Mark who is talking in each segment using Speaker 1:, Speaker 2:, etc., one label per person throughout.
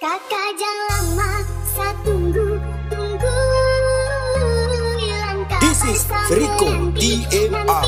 Speaker 1: Kakak jangan lama, saya tunggu, tunggu.
Speaker 2: This is Rico DMR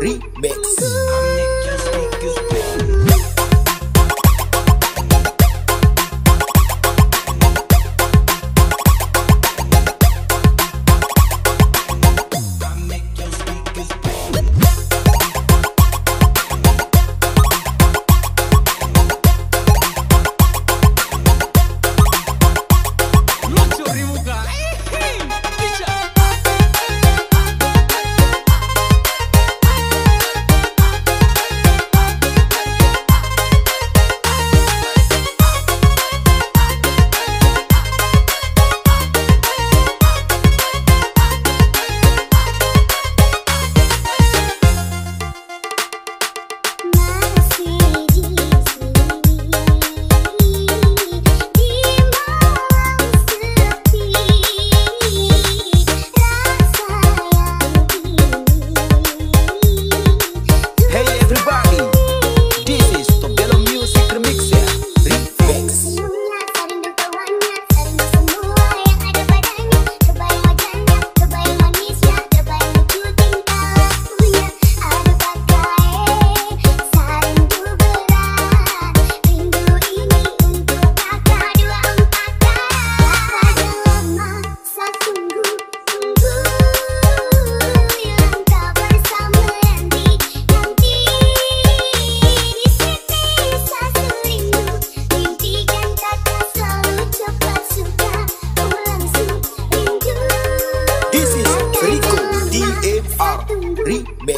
Speaker 2: Remix. remix